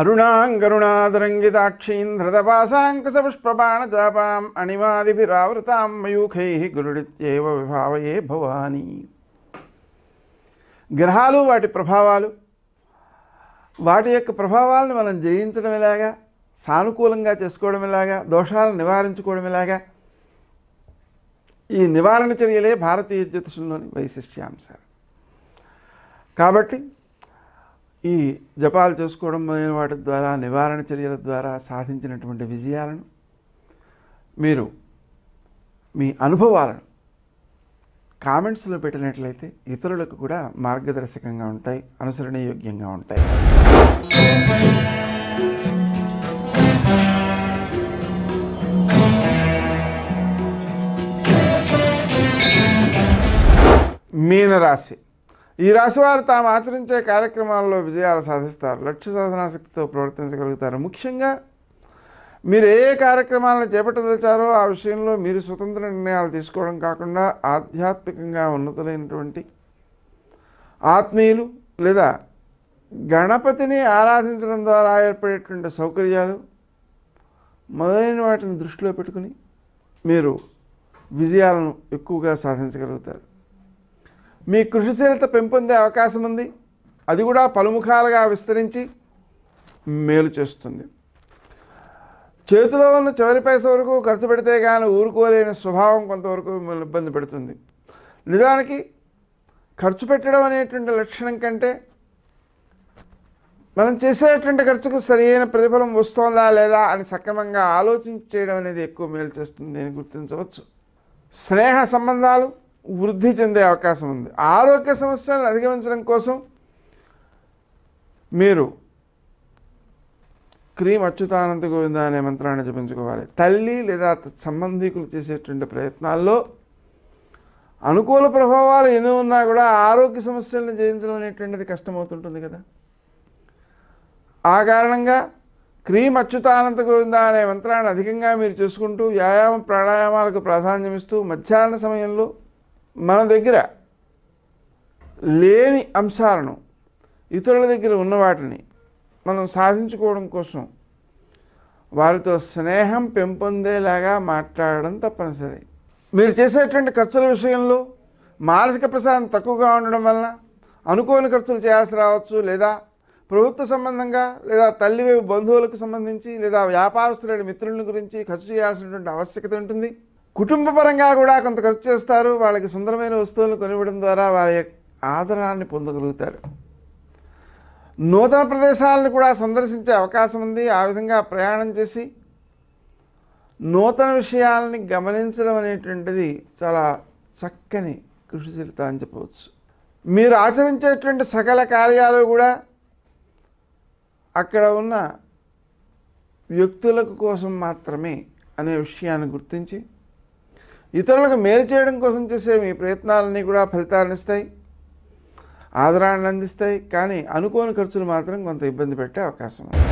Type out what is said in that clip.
అరుణాంగరుణాదరంగితాక్షీం ధృతపాశాంకుశపుష్పబాణజాపాం అణిమాదిభిరావృతాం మయూఖై గురుడిత్యేవ విభావయే భవాని గ్రహాలు వాటి ప్రభావాలు వాటి యొక్క ప్రభావాలను మనం జయించడం ఎలాగా? సానుకూలంగా చేసుకోవడం ఎలాగా? దోషాలను నివారించుకోవడం ఎలాగా? ఈ నివారణ చర్యలే భారతీయ జ్యోతిషంలోని వైశిష్ట్యాంశాలు. కాబట్టి ఈ జపాలు చేసుకోవడం మొదలైన వాటి ద్వారా నివారణ చర్యల ద్వారా సాధించినటువంటి విజయాలను మీరు మీ అనుభవాలను కామెంట్స్లో పెట్టినట్లయితే ఇతరులకు కూడా మార్గదర్శకంగా ఉంటాయి అనుసరణయోగ్యంగా ఉంటాయి. మీనరాశి. ఈ రాశివారు తాము ఆచరించే కార్యక్రమాల్లో విజయాలు సాధిస్తారు. లక్ష్య సాధనాశక్తితో ప్రవర్తించగలుగుతారు. ముఖ్యంగా మీరు ఏ ఏ కార్యక్రమాలను చేపట్టదలిచారో ఆ విషయంలో మీరు స్వతంత్ర నిర్ణయాలు తీసుకోవడం కాకుండా ఆధ్యాత్మికంగా ఉన్నతులైనటువంటి ఆత్మీయులు లేదా గణపతిని ఆరాధించడం ద్వారా ఏర్పడేటువంటి సౌకర్యాలు మొదలైన వాటిని దృష్టిలో పెట్టుకుని మీరు విజయాలను ఎక్కువగా సాధించగలుగుతారు. మీ కృషిశీలత పెంపొందే అవకాశం ఉంది అది కూడా పలుముఖాలుగా విస్తరించి మేలు చేస్తుంది. చేతిలో ఉన్న చివరి పైస వరకు ఖర్చు పెడితే కానీ ఊరుకోలేని స్వభావం కొంతవరకు మిమ్మల్ని ఇబ్బంది పెడుతుంది. నిజానికి ఖర్చు పెట్టడం అనేటువంటి లక్షణం కంటే మనం చేసేటువంటి ఖర్చుకు సరైన ప్రతిఫలం వస్తోందా లేదా అని సక్రమంగా ఆలోచించి చేయడం అనేది ఎక్కువ మేలు చేస్తుంది అని గుర్తించవచ్చు. స్నేహ సంబంధాలు వృద్ధి చెందే అవకాశం ఉంది. ఆరోగ్య సమస్యలను అధిగమించడం కోసం మీరు క్రీమ్ అచ్యుతానంద గోవింద అనే మంత్రాన్ని జపించుకోవాలి. తల్లి లేదా సంబంధికులు చేసేటువంటి ప్రయత్నాల్లో అనుకూల ప్రభావాలు ఎన్ని ఉన్నా కూడా ఆరోగ్య సమస్యలను జయించడం అనేటువంటిది కష్టమవుతుంటుంది కదా. ఆ కారణంగా క్రీమ్ అచ్యుతానంద గోవింద అనే మంత్రాన్ని అధికంగా మీరు చేసుకుంటూ వ్యాయామం ప్రాణాయామాలకు ప్రాధాన్యమిస్తూ మధ్యాహ్న సమయంలో మన దగ్గర లేని అంశాలను ఇతరుల దగ్గర ఉన్న వాటిని మనం సాధించుకోవడం కోసం వారితో స్నేహం పెంపొందేలాగా మాట్లాడడం తప్పనిసరి. మీరు చేసేటువంటి ఖర్చుల విషయంలో మానసిక ప్రసాదం తక్కువగా ఉండడం వలన అనుకోని ఖర్చులు చేయాల్సి రావచ్చు లేదా ప్రభుత్వ సంబంధంగా లేదా తల్లి బంధువులకు సంబంధించి లేదా వ్యాపారస్తులైన మిత్రుల గురించి ఖర్చు చేయాల్సినటువంటి ఆవశ్యకత ఉంటుంది. కుటుంబపరంగా కూడా కొంత ఖర్చు చేస్తారు. వాళ్ళకి సుందరమైన వస్తువులను కొనివ్వడం ద్వారా వారి యొక్క పొందగలుగుతారు. నూతన ప్రదేశాలను కూడా సందర్శించే అవకాశం ఉంది. ఆ విధంగా ప్రయాణం చేసి నూతన విషయాలని గమనించడం అనేటువంటిది చాలా చక్కని కృషిశీలత అని చెప్పవచ్చు. మీరు ఆచరించేటువంటి సకల కార్యాలు కూడా అక్కడ ఉన్న వ్యక్తులకు కోసం మాత్రమే అనే విషయాన్ని గుర్తించి ఇతరులకు మేలు చేయడం కోసం చేసే మీ ప్రయత్నాలన్నీ కూడా ఫలితాలను ఇస్తాయి ఆదరాన్ని అందిస్తాయి కానీ అనుకోని ఖర్చులు మాత్రం కొంత ఇబ్బంది పెట్టే అవకాశం ఉంది.